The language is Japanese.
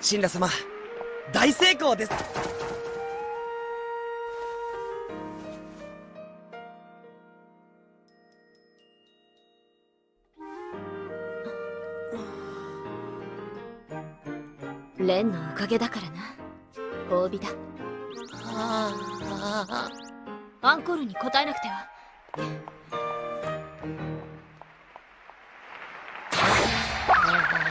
神羅様大成功です。レンのおかげだからな。褒美だ。アンコールに答えなくては Gracias.